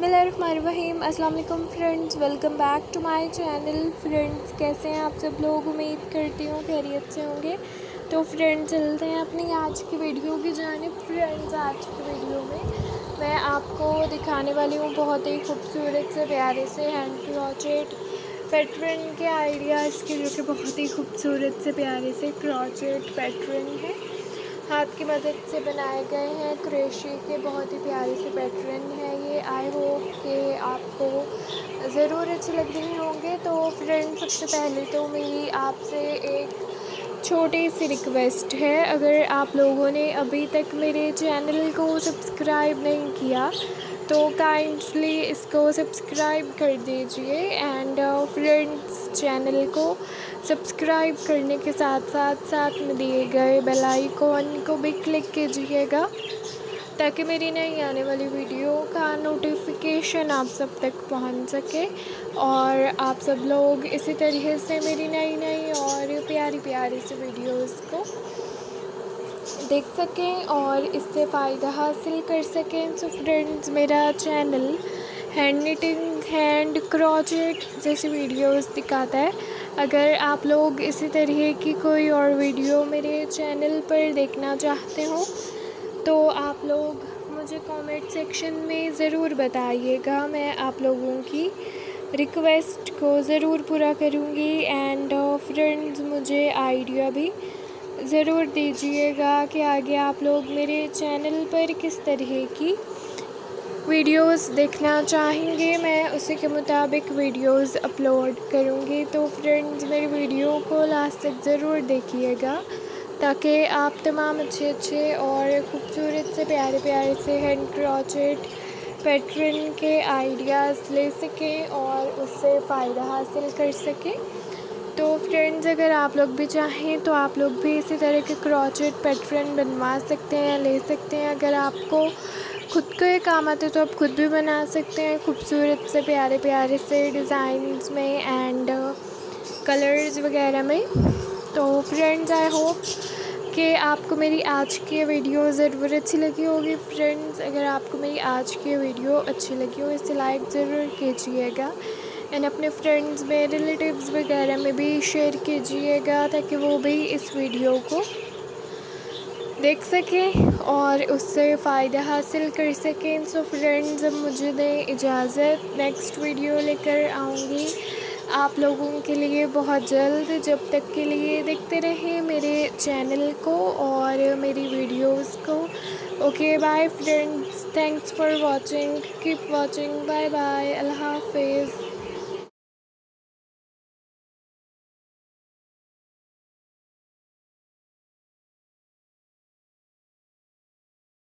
बिसमीम अस्सलाम वालेकुम friends, welcome back to my channel. Friends, कैसे हैं आप सब लोग? उम्मीद करती हूँ खैरियत से होंगे। तो फ्रेंड्स, चलते हैं अपनी आज की वीडियो की जाने फ्रेंड्स, आज की वीडियो में मैं आपको दिखाने वाली हूँ बहुत ही खूबसूरत से प्यारे से हैंड क्रॉचेट पैटर्न के आइडियाज़ के जो कि बहुत ही खूबसूरत से प्यारे से क्रॉचेट पैटर्न है। हाथ की मदद से बनाए गए हैं, क्रेशी के बहुत ही प्यारे से पैटर्न है ये। आपको ज़रूर अच्छे लग रहे होंगे। तो फ्रेंड सबसे पहले तो मेरी आपसे एक छोटी सी रिक्वेस्ट है। अगर आप लोगों ने अभी तक मेरे चैनल को सब्सक्राइब नहीं किया तो काइंडली इसको सब्सक्राइब कर दीजिए एंड फ्रेंड्स चैनल को सब्सक्राइब करने के साथ साथ साथ में दिए गए बेल आइकॉन को भी क्लिक कीजिएगा, ताकि मेरी नई आने वाली वीडियो का नोटिफिकेशन आप सब तक पहुँच सके। और आप सब लोग इसी तरीके से मेरी नई नई और प्यारी प्यारी सी वीडियोस को देख सकें और इससे फ़ायदा हासिल कर सकें। सो फ्रेंड्स मेरा channel hand knitting hand crochet जैसी वीडियोस दिखाता है। अगर आप लोग इसी तरह की कोई और वीडियो मेरे चैनल पर देखना चाहते हो तो आप लोग मुझे कमेंट सेक्शन में ज़रूर बताइएगा। मैं आप लोगों की रिक्वेस्ट को ज़रूर पूरा करूँगी एंड फ्रेंड्स मुझे आइडिया भी ज़रूर दीजिएगा कि आगे आप लोग मेरे चैनल पर किस तरह की वीडियोस देखना चाहेंगे। मैं उसी के मुताबिक वीडियोस अपलोड करूँगी। तो फ्रेंड्स मेरी वीडियो को लास्ट तक ज़रूर देखिएगा। ताकि आप तमाम अच्छे अच्छे और ख़ूबसूरत से प्यारे प्यारे से हैंड क्रॉचेट पैटर्न के आइडियाज़ ले सकें और उससे फ़ायदा हासिल कर सकें। तो फ्रेंड्स अगर आप लोग भी चाहें तो आप लोग भी इसी तरह के क्रॉचेट पैटर्न बनवा सकते हैं, ले सकते हैं। अगर आपको खुद को ये काम आते तो आप खुद भी बना सकते हैं खूबसूरत से प्यारे प्यारे से डिज़ाइंस में एंड कलर्स वगैरह में। तो फ्रेंड्स आई होप कि आपको मेरी आज की वीडियो ज़रूर अच्छी लगी होगी। फ्रेंड्स अगर आपको मेरी आज की वीडियो अच्छी लगी हो, इसे लाइक ज़रूर कीजिएगा। एंड अपने फ्रेंड्स में रिलेटिव्स वगैरह में भी शेयर कीजिएगा ताकि वो भी इस वीडियो को देख सकें और उससे फ़ायदा हासिल कर सकें। सो फ्रेंड्स अब मुझे दें इजाज़त। नेक्स्ट वीडियो लेकर आऊँगी। आप लोगों के लिए बहुत जल्द जब तक के लिए देखते रहें मेरे चैनल को और मेरी वीडियोस को। Okay bye friends thanks for watching keep watching bye bye अल्लाह हाफिज़.